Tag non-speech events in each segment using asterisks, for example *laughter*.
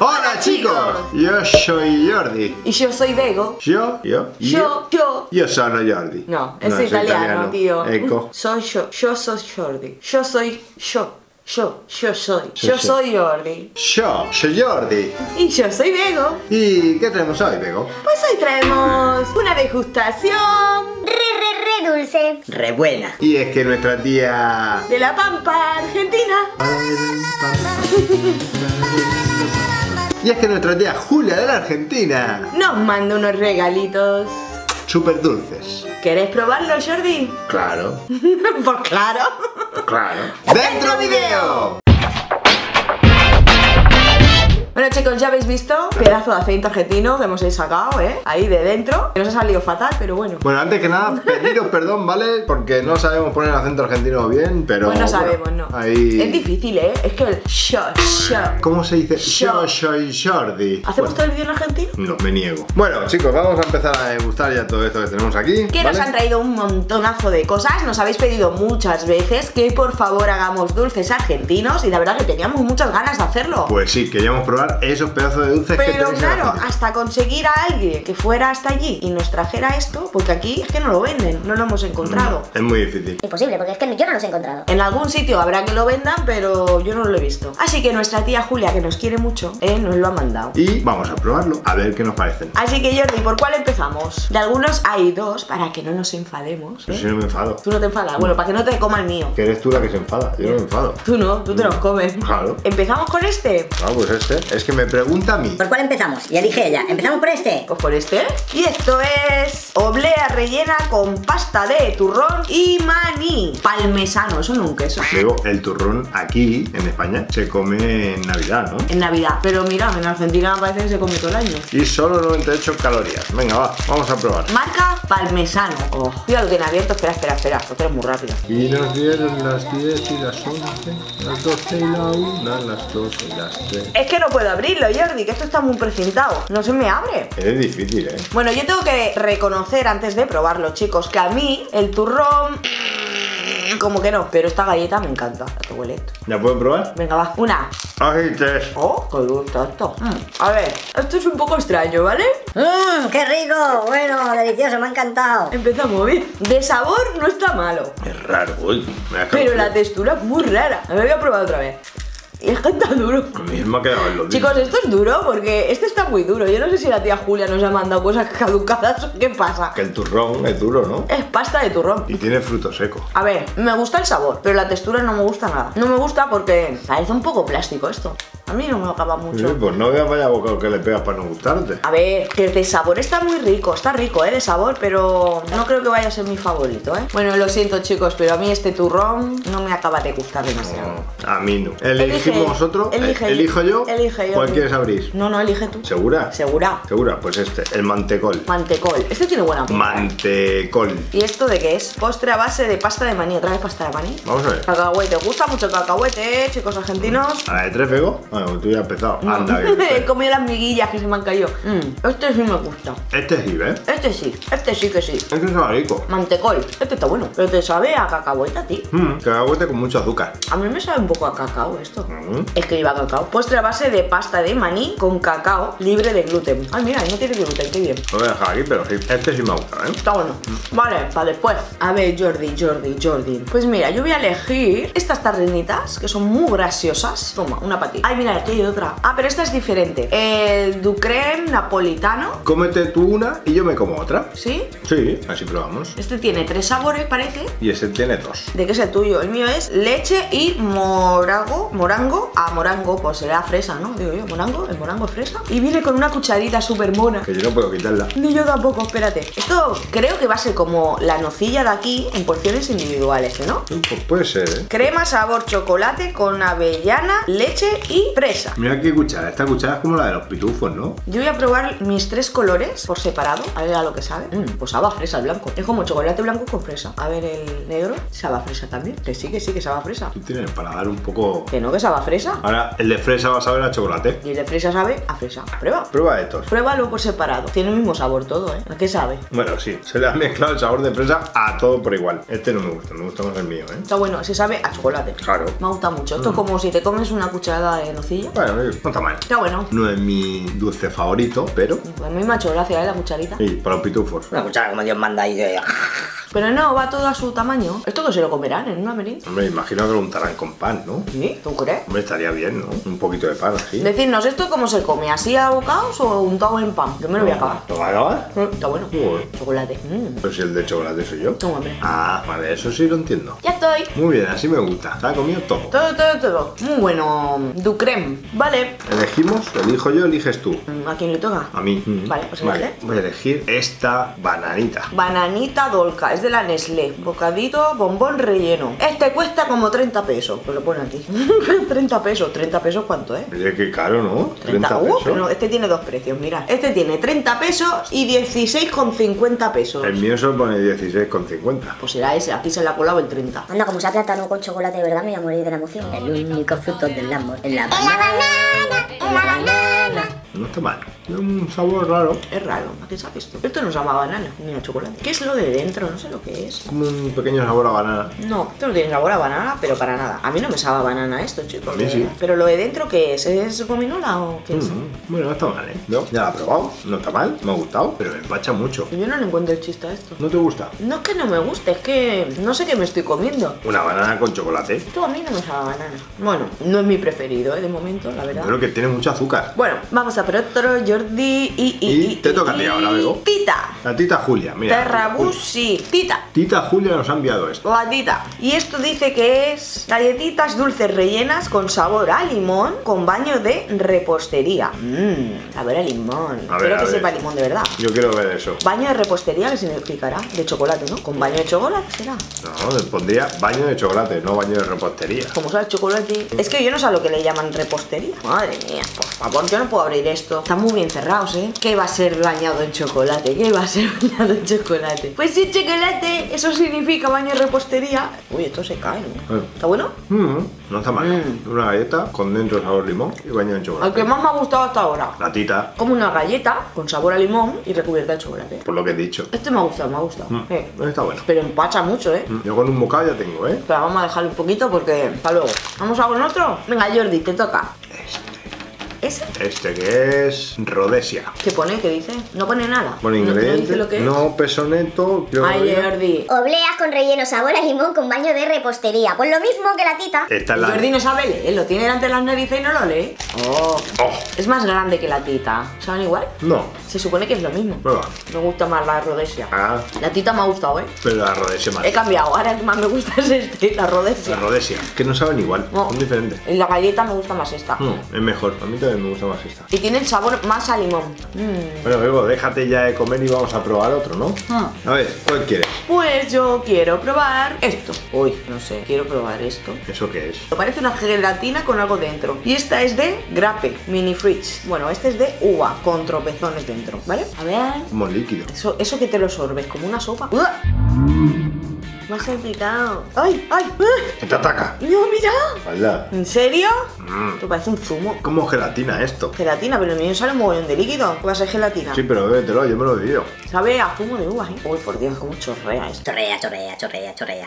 Hola chicos, yo soy Jordi. Y yo soy Bego. Yo, yo, Yo, yo. Yo sono Jordi. No, es soy italiano, tío. Ecco. Soy yo, yo soy Jordi. Yo soy yo. Yo, yo soy. Yo soy Jordi. Yo soy Jordi. Y yo soy Bego. ¿Y qué tenemos hoy, Bego? Pues hoy traemos una degustación Re, re, re dulce. re buena. Y es que nuestra tía... De la Pampa, Argentina. *laughs* *laughs* Y es que nuestra tía Julia de la Argentina. Nos manda unos regalitos. Súper dulces. ¿Querés probarlo, Jordi? Claro, *laughs* pues claro. claro. ¡Dentro video! Bueno chicos, ya habéis visto pedazo de aceite argentino que hemos sacado, ¿eh? Ahí de dentro. Que nos ha salido fatal, pero bueno. Bueno, antes que nada, pediros *laughs* perdón, ¿vale? Porque no sabemos poner acento argentino bien, pero... Pues no bueno, sabemos, no. Ahí... Es difícil, ¿eh? Es que el yo, yo. ¿Cómo se dice? Yo. Soy Jordi. ¿Hacemos Bueno, todo el vídeo en argentino? No, me niego. Bueno, chicos, vamos a empezar a degustar ya todo esto que tenemos aquí. Que nos han traído un montonazo de cosas. Nos habéis pedido muchas veces que por favor hagamos dulces argentinos y la verdad que teníamos muchas ganas de hacerlo. Pues sí, queríamos probar esos pedazos de dulces que Pero claro, hasta conseguir a alguien que fuera hasta allí y nos trajera esto, porque aquí es que no lo venden, no lo hemos encontrado. Es muy difícil. Imposible, porque es que yo no los he encontrado. En algún sitio habrá que lo vendan, pero yo no lo he visto. Así que nuestra tía Julia, que nos quiere mucho, eh, nos lo ha mandado. Y vamos a probarlo, a ver qué nos parecen. Así que Jordi, ¿por cuál empezamos? De algunos hay dos, para que no nos enfademos. Pero ¿eh? si no me enfado. Tú no te enfadas, bueno, para que no te coma el mío. Que eres tú la que se enfada, yo no me enfado. Tú no, tú te los comes. Claro. ¿Empezamos con este? Ah, pues este. Es que me pregunta a mí. ¿Por cuál empezamos? Ya dije ella. ¿Empezamos por este? Pues por este. Y esto es oblea rellena con pasta de turrón y maní. Palmesano, eso nunca, eso. Luego, el turrón aquí, en España, se come en Navidad, ¿no? En Navidad. Pero mira, en Argentina parece que se come todo el año. Y solo 98 calorías. Venga, va, vamos a probar. Marca Palmesano. Oh, mira lo tiene abierto. Espera, espera, espera. Lo tienes muy rápido. Y nos dieron las 10 y las 11, las 12 y la 1, las 12 y las 3. Es que no puedo abrirlo, Jordi, que esto está muy precintado. No se me abre. Es difícil, ¿eh? Bueno, yo tengo que reconocer antes de probarlo, chicos, que a mí el turrón. Como que no, pero esta galleta me encanta. ¿A qué huele esto? ¿Ya puedo probar? Venga, va. Una. Agites. Oh, qué gusto esto. Mm, A ver, esto es un poco extraño, ¿vale? Mmm, qué rico. Bueno, delicioso, me ha encantado. Empezamos bien. De sabor no está malo, Es raro, uy. Me ha pero la textura es muy rara. A ver, voy a probar otra vez. Y es que está duro. A mí me ha quedado en los Chicos, esto es duro porque este está muy duro. Yo no sé si la tía Julia nos ha mandado cosas caducadas o qué pasa. Que el turrón es duro, ¿no? Es pasta de turrón. Y tiene fruto seco. A ver, me gusta el sabor, pero la textura no me gusta nada. No me gusta porque parece un poco plástico esto. A mí no me acaba Sí, mucho. pues no veas vaya bocado que le pegas para no gustarte. A ver, que de sabor está muy rico, está rico, ¿eh? De sabor, pero no creo que vaya a ser mi favorito, ¿eh? Bueno, lo siento, chicos, pero a mí este turrón no me acaba de gustar demasiado. No, a mí no. Elegimos otro. elige, Eh, ¿Elijo yo? Elige yo. ¿Cuál quieres abrir? No, no, elige tú. ¿Segura? Segura. Segura, pues este, el mantecol. Mantecol. Este tiene buena pinta. ¿eh? Mantecol. ¿Y esto de qué es? Postre a base de pasta de maní. ¿Otra vez pasta de maní? Vamos a ver. Cacahuete. ¿Os gusta mucho el cacahuete, eh, chicos argentinos? ¿A la de tres pego? Bueno, tú ya has empezado. No. Anda, que He *laughs* comido las miguillas que se me han caído. Mm, este sí me gusta. Este sí, ¿ves? Este sí, este sí que sí. Este es rico. Mantecol. Este está bueno. Pero te sabe a cacahuete a ti. Mmm, cacahuete con mucho azúcar. A mí me sabe un poco a cacao esto. Mm. Es que lleva cacao. Postre a base de pasta de maní con cacao libre de gluten. Ay, mira, no tiene gluten, qué bien. Lo voy a dejar aquí, pero sí. Este sí me gusta, ¿eh? Está bueno. Vale, para después. A ver, Jordi, Jordi, Jordi. Pues mira, yo voy a elegir estas tardinitas que son muy graciosas. Toma, una patita. Ay, mira, aquí hay otra. Ah, pero esta es diferente. El Ducrem napolitano. Cómete tú una y yo me como otra. ¿Sí? Sí, así probamos. Este tiene tres sabores, parece. Y ese tiene dos. ¿De qué es el tuyo? El mío es leche y morango. Morango. Ah, morango, pues será fresa, ¿no? Digo yo, morango, el morango es fresa. Y viene con una cucharita súper mona. Que yo no puedo quitarla. Ni yo tampoco, espérate. Esto creo que va a ser como la nocilla de aquí en porciones individuales, ¿eh, ¿no? Pues puede ser, ¿eh? Crema sabor chocolate con avellana, leche y fresa. Mira qué cuchara. Esta cuchara es como la de los pitufos, ¿no? Yo voy a probar mis tres colores por separado, a ver a lo que sabe. Mm, pues sabe a fresa el blanco. Es como chocolate blanco con fresa. A ver el negro, sabe a fresa también. Que sí, que sí, que sabe a fresa. Tú tienes para dar un poco... Que no, que sabe a fresa. Ahora, el de fresa va a saber a chocolate. Y el de fresa sabe a fresa. Prueba. Prueba estos. Pruébalo por separado. Tiene el mismo sabor todo, ¿eh? ¿A qué sabe? Bueno, sí, se le ha mezclado el sabor de fresa a todo por igual. Este no me gusta, me gusta más el mío, ¿eh? Está bueno, se sabe a chocolate. Claro. Me gusta mucho. Esto es como si te comes una cucharada de nocilla. Bueno, no está mal. Está bueno. No es mi dulce favorito, pero. Pues a mí me ha hecho gracia, ¿eh? La cucharita. Sí, para los pitufos. Una cuchara como Dios manda y. Pero no, va todo a su tamaño. Esto que se lo comerán en una merienda. Hombre, imagino que lo untarán con pan, ¿no? ¿Sí? ¿Tú crees? Hombre, estaría bien, ¿no? Un poquito de pan así. Decirnos, ¿esto cómo se come? ¿Así a bocados o untado en pan? Yo me lo voy a acabar. ¿Lo va a acabar? Mm, Está bueno. Chocolate. Mm. Pero si el de chocolate soy yo. Toma, hombre. Ah, vale, eso sí lo entiendo. Ya estoy. Muy bien, así me gusta. Se ha comido todo. Todo, todo, todo. Muy bueno. Ducrem. Vale. Elegimos, elijo yo, eliges tú. Mm, ¿A quién le toca? A mí. Vale, pues Vale, voy a elegir esta bananita. Bananita Dolca, es de la Nestlé. Bocadito, bombón relleno. Este cuesta como 30 pesos. Pues lo pone aquí. *laughs* 30 pesos. 30 pesos, ¿cuánto es? Oye, qué caro, ¿no? 30 Uh, pesos. pero no, este tiene dos precios, mira. Este tiene 30 pesos y 16,50 pesos. El mío solo pone 16,50. Pues será ese, aquí se le ha colado el 30. Anda, como sea plátano con chocolate de verdad, me voy a morir de la emoción. El único fruto del amor. En la banana, en la banana. No está mal. Tiene un sabor raro. Es raro, ¿a qué sabe esto? Esto no se llama banana ni a chocolate. ¿Qué es lo de dentro? No sé lo que es. Como un pequeño sabor a banana. No, esto no tiene sabor a banana, pero para nada. A mí no me sabe a banana esto, chicos. A mí sí. Pero lo de dentro, ¿qué es? ¿Es gominola o qué es? Mm, Bueno, no está mal, ¿eh? No, ya la he probado. No está mal, me ha gustado, pero me empacha mucho. Yo no le encuentro el chiste a esto. ¿No te gusta? No es que no me guste, es que no sé qué me estoy comiendo. Una banana con chocolate. Esto a mí no me sabe a banana. Bueno, no es mi preferido, ¿eh? De momento, la verdad. Creo que tiene mucho azúcar. Bueno, vamos a por otro, Jordi y... Y te toca a ti ahora, Bego. Tita. La tita Julia, mira. Terrabusi. Tita. Tita Julia nos ha enviado esto. La tita. Y esto dice que es galletitas dulces rellenas con sabor a limón con baño de repostería. Mmm, sabor a limón. A ver, a que ver. sepa limón de verdad. Yo quiero ver eso. Baño de repostería, ¿qué significará? De chocolate, ¿no? Con baño de chocolate será. No, le pondría baño de chocolate, no baño de repostería. Como sabe chocolate. Es que yo no sé a lo que le llaman repostería. Madre mía, por favor, yo no puedo abrir esto. Están muy bien cerrados, ¿eh? ¿Qué va a ser bañado en chocolate? ¿Qué va a ser *laughs* bañado en chocolate? Pues sí, chocolate, eso significa baño de repostería. Uy, esto se cae, ¿no? Eh. ¿Está bueno? Mm, no está mal. Mm. Una galleta con dentro sabor limón y baño de Al chocolate. que más me ha gustado hasta ahora. La tita, Como una galleta con sabor a limón y recubierta de chocolate. por lo que he dicho. Este me ha gustado, me ha gustado. Mm, Eh, Está bueno. Pero empacha mucho, ¿eh? Mm, Yo con un bocado ya tengo, ¿eh? Pero vamos a dejarlo un poquito porque para luego. ¿Vamos a con otro? Venga, Jordi, te toca. ¿Ese? Este que es Rhodesia. ¿Qué pone? ¿Qué dice? No pone nada. Pone No- no ingredientes. dice lo que es. No, peso neto. creo que Ay. Jordi. Obleas con relleno sabor a limón con baño de repostería. Pues lo mismo que la tita. Esta es la. Jordi no sabe leer, lo tiene delante de las narices y no lo lee. Oh, Oh, es más grande que la tita. ¿Saben igual? no. Se supone que es lo mismo. Prueba. Me gusta más la rodesia. Ah, La tita me ha gustado, ¿eh? pero la Rhodesia más. He cambiado, ahora el que más me gusta es este, la La rodesia. Rhodesia. Que no saben igual. No. Son diferentes. Y la galleta me gusta más esta. No, es mejor. A mí también me gusta más esta. Y tiene el sabor más a limón. Mm. Bueno, luego déjate ya de comer y vamos a probar otro, ¿no? Ah. A ver, ¿cuál quieres? Pues yo quiero probar esto. Uy, no sé, quiero probar esto. ¿Eso qué es? Me parece una gelatina con algo dentro. Y esta es de grape, mini fridge. Bueno, este es de uva, con tropezones dentro, ¿vale? A ver. Como líquido. Eso, eso que te lo sorbes como una sopa. ¡Uah! Me has salpicado. ¡Ay, ay! ¡Ah! ¿Qué te ataca? ¡No, mira! Hala. ¿En serio? Mm. Esto parece un zumo. Como gelatina esto. Gelatina, pero el mío sale un mogollón de líquido. ¿Qué va a ser gelatina? Sí, pero bébetelo, yo me lo he bebido. Sabe a zumo de uvas, ¿eh? Uy, por Dios, cómo chorrea esto. Chorrea, chorrea, chorrea, chorrea.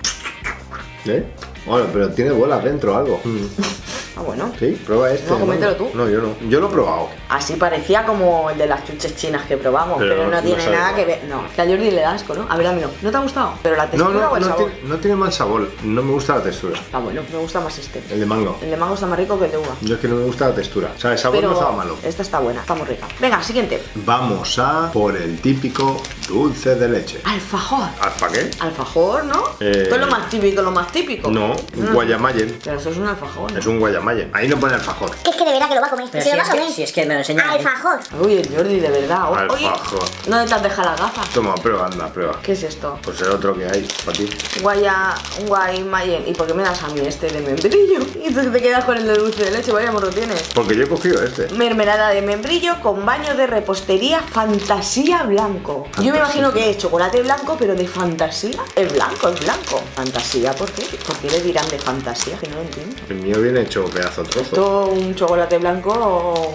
¿Eh? Bueno, pero tiene bolas dentro algo. Mm. *laughs* Ah, bueno. Sí, prueba este. No, coméntelo tú. No, yo no. Yo lo he probado. Así parecía como el de las chuches chinas que probamos, pero, Pero no, no tiene nada que ver. No, que a Jordi le da asco, ¿no? A ver, dámelo. ¿No te ha gustado? Pero la textura no, o el no sabor. tiene, no tiene mal sabor. No me gusta la textura. Ah, bueno, me gusta más este. El de mango. El de mango está más rico que el de uva. Yo es que no me gusta la textura. O sea, el sabor Pero no estaba malo. esta está buena, está muy rica. Venga, siguiente. Vamos a por el típico dulce de leche. Alfajor. ¿Alfa qué? Alfajor, ¿no? Eh, Esto es lo más típico, lo más típico. No, un guayamayen. Pero eso es un alfajor. ¿no? Es un guayamayen. Ahí no pone alfajor. Que es que de verdad que lo va a comer. Pero se si lo va es, a que, comer. si es que me lo enseña. a mí. Alfajor. Uy, el Jordi, de verdad. O- Oye, Alfajor. ¿dónde te has dejado las gafas? Toma, prueba, anda, prueba. ¿Qué es esto? Pues el otro que hay, para ti. Guaya, un guaymayen. ¿Y por qué me das a mí este de membrillo? *laughs* Y tú te quedas con el de dulce de leche, vaya morro tienes. Porque yo he cogido este. Mermelada de membrillo con baño de repostería fantasía blanco. Yo me imagino que es chocolate blanco, pero de fantasía. Es blanco, es blanco. ¿Fantasía por qué? ¿Por qué le dirán de fantasía? Que no lo entiendo. El mío viene hecho pedazo trozo. Esto un chocolate blanco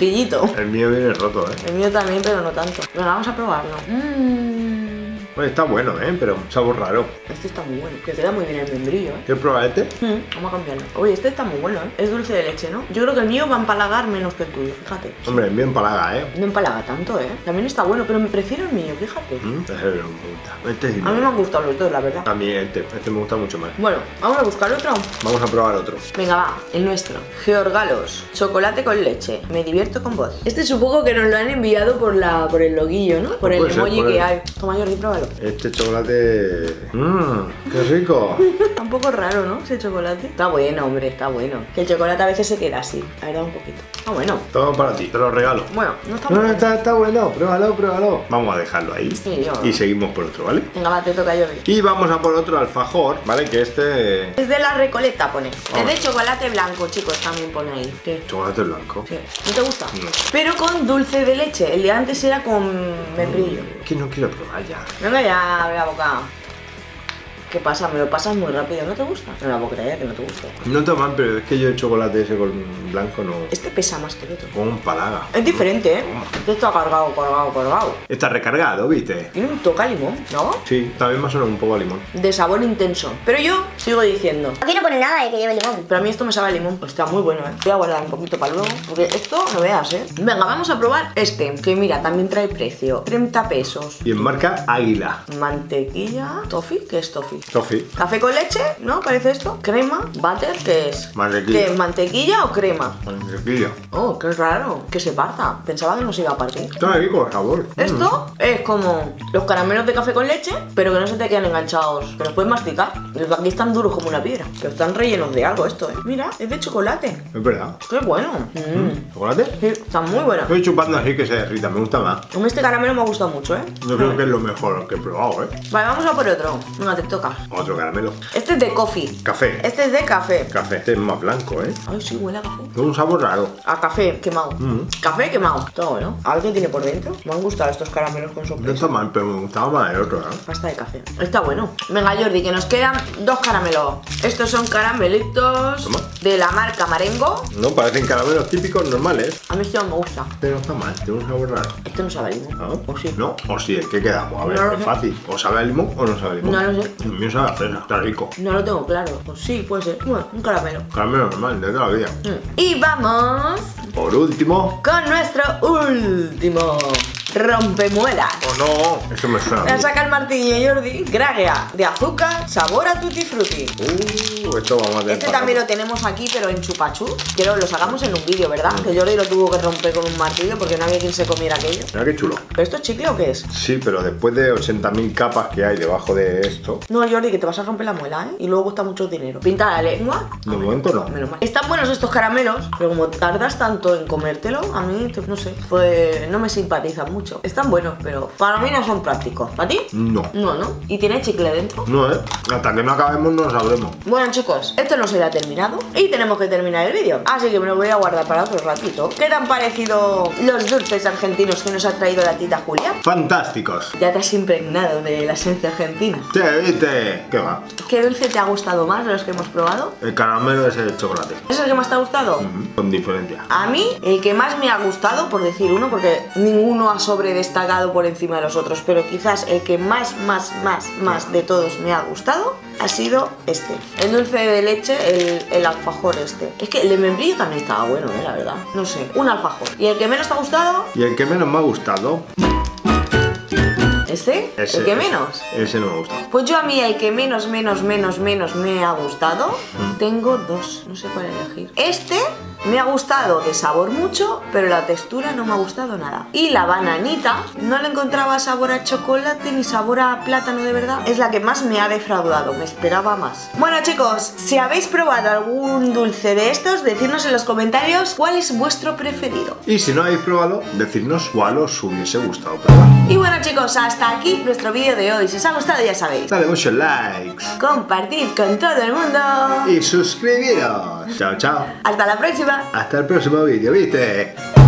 sencillito. El mío viene roto, ¿eh? El mío también, pero no tanto. Venga, vamos a probarlo. Mmm. Pues está bueno, ¿eh? Pero sabor raro. Este está muy bueno. Que queda muy bien el membrillo, ¿eh? ¿Quieres probar este? Mm, vamos a cambiarlo. Oye, este está muy bueno, ¿eh? Es dulce de leche, ¿no? Yo creo que el mío va a empalagar menos que el tuyo, fíjate. Hombre, bien palaga, ¿eh? No empalaga tanto, ¿eh? También está bueno, pero me prefiero el mío, fíjate. Mm, Este me gusta. Este sí A mí me han gustado los dos, la verdad. A mí este, este me gusta mucho más. Bueno, vamos a buscar otro. Vamos a probar otro. Venga, va, el nuestro. Georgalos, chocolate con leche. Me divierto con vos. Este supongo que nos lo han enviado por la por el loguillo, ¿no? Por el Puede ser, emoji por que el- hay. Toma, Jordi, Este chocolate... Mmm, qué rico. Está un poco raro, ¿no? Ese chocolate. Está bueno, hombre, está bueno. Que el chocolate a veces se queda así. La verdad, un poquito. Está bueno. Todo para ti, te lo regalo. Bueno, no está No, no, bueno. está, está bueno, pruébalo, pruébalo. Vamos a dejarlo ahí. Sí, yo- Y seguimos por otro, ¿vale? Venga, va, te toca, Jordi. Y vamos a por otro alfajor, ¿vale? Que este... Es de la Recoleta, pone. Es Vamos. de chocolate blanco, chicos, también pone ahí. Sí. Chocolate blanco. Sí. ¿No te gusta? No. Pero con dulce de leche. El de antes era con membrillo. Que no quiero probar ya. Venga ya, abre la boca. ¿Qué pasa? Me lo pasas muy rápido, ¿no te gusta? No la puedo creer que no te guste. No está mal, pero es que yo el chocolate ese con blanco no... Este pesa más que el otro. Con un palaga. Es diferente, ¿eh? Este está cargado, cargado, cargado. Está recargado, ¿viste? Tiene un toque a limón, ¿no? Sí, también me ha sonado un poco a limón. De sabor intenso. Pero yo sigo diciendo. Aquí no pone nada de que lleve limón. Pero a mí esto me sabe a limón. Pues está muy bueno, ¿eh? Voy a guardar un poquito para luego. Porque esto no veas, ¿eh? Venga, vamos a probar este. Que mira, también trae precio. 30 pesos. Y en marca Águila. Mantequilla. ¿Toffee? ¿Qué es toffee? Toffee. Café con leche, ¿no? Parece esto. Crema. Butter, ¿qué es? Mantequilla. ¿Qué? ¿Mantequilla o crema? Mantequilla. Oh, qué raro. Que se parta. Pensaba que no se iba a partir. Está rico el sabor. Esto es como los caramelos de café con leche, pero que no se te quedan enganchados. Que los puedes masticar. Los aquí están duros como una piedra. Pero están rellenos de algo esto, ¿eh? Mira, es de chocolate. Es verdad. Qué bueno. Mm. ¿Chocolate? Sí, está muy bueno. Estoy chupando así que se derrita, me gusta más. Como este caramelo me ha gustado mucho, ¿eh? Yo creo que es lo mejor que he probado, ¿eh? Vale, vamos a por otro. Venga, te toca. Otro caramelo. Este es de coffee. Café. Este es de café. Café. Este es más blanco, ¿eh? Ay, sí, huele a café. Tiene un sabor raro. A café quemado. Mm. Café quemado. Todo bueno. A ver qué tiene por dentro. Me han gustado estos caramelos con No sorpresa. está mal, pero me gustaba más el otro, ¿eh? Pasta de café. Está bueno. Venga, Jordi, que nos quedan dos caramelos. Estos son caramelitos Toma. de la marca Marengo. No, parecen caramelos típicos normales. A mí este no me gusta. Pero no está mal, tiene un sabor raro. Este no sabe a limón. ¿No? ¿O sí? No, o sí, ¿qué quedamos? A ver, No es fácil. O sabe a limón o no sabe a limón. No lo sé. Sabe está rico. No lo tengo claro. Pues sí, puede ser. Bueno, un caramelo. Caramelo normal, de toda la vida. Mm. Y vamos Por último. con nuestro último rompemuelas. Oh no, eso me mí. saca el martillo, Jordi. Gragia de azúcar, sabor a tutti frutti. Uh, esto vamos a Este también lo tenemos aquí, pero en chupachú. Quiero lo sacamos en un vídeo, ¿verdad? Que Jordi lo tuvo que romper con un martillo porque no había quien se comiera aquello. Mira qué chulo. ¿Pero esto es chicle o qué es? Sí, pero después de 80.000 capas que hay debajo de esto, No, Jordi, que te vas a romper la muela, ¿eh? Y luego cuesta mucho dinero. Pinta la lengua. de momento no. Menos mal. Están buenos estos caramelos, pero como tardas tanto en comértelo, a mí, no sé, pues no me simpatizan mucho. Están buenos, pero para mí no son prácticos. ¿Para ti? No. No, ¿no? ¿Y tiene chicle dentro? No, ¿eh? Hasta que no acabemos no lo sabremos. Bueno chicos, esto no se ha terminado y tenemos que terminar el vídeo, así que me lo voy a guardar para otro ratito. ¿Qué te han parecido los dulces argentinos que nos ha traído la tita Julia? Fantásticos. Ya te has impregnado de la esencia argentina. Che, viste. ¿Qué va? ¿Qué dulce te ha gustado más de los que hemos probado? El caramelo es el chocolate. ¿Es el que más te ha gustado? Con diferencia. A mí, el que más me ha gustado, por decir uno, porque ninguno ha sobredestacado por encima de los otros, pero quizás el que más, más, más, más de todos me ha gustado, ha sido este. El dulce de leche, el, el alfajor este. Es que el de membrillo también estaba bueno, eh, la verdad. No sé, un alfajor. ¿Y el que menos te ha gustado? Y el que menos me ha gustado, ¿Este? ese. ¿El que menos? Ese no me ha gustado. Pues yo a mí el que menos, menos, menos, menos me ha gustado, tengo dos, no sé cuál elegir. Este me ha gustado de sabor mucho, pero la textura no me ha gustado nada. Y la bananita, no le encontraba sabor a chocolate ni sabor a plátano de verdad. Es la que más me ha defraudado, me esperaba más. Bueno chicos, si habéis probado algún dulce de estos, decidnos en los comentarios cuál es vuestro preferido. Y si no habéis probado, decidnos cuál os hubiese gustado probar. Y bueno chicos, hasta aquí nuestro vídeo de hoy. Si os ha gustado ya sabéis. Dale muchos likes. Compartid con todo el mundo. Y suscribiros. Chao, chao. Hasta la próxima. Hasta el próximo vídeo, ¿viste?